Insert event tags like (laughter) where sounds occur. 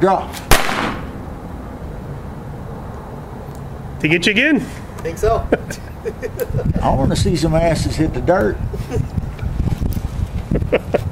Draw. To get you again? Think so? (laughs) I want to see some asses hit the dirt. (laughs)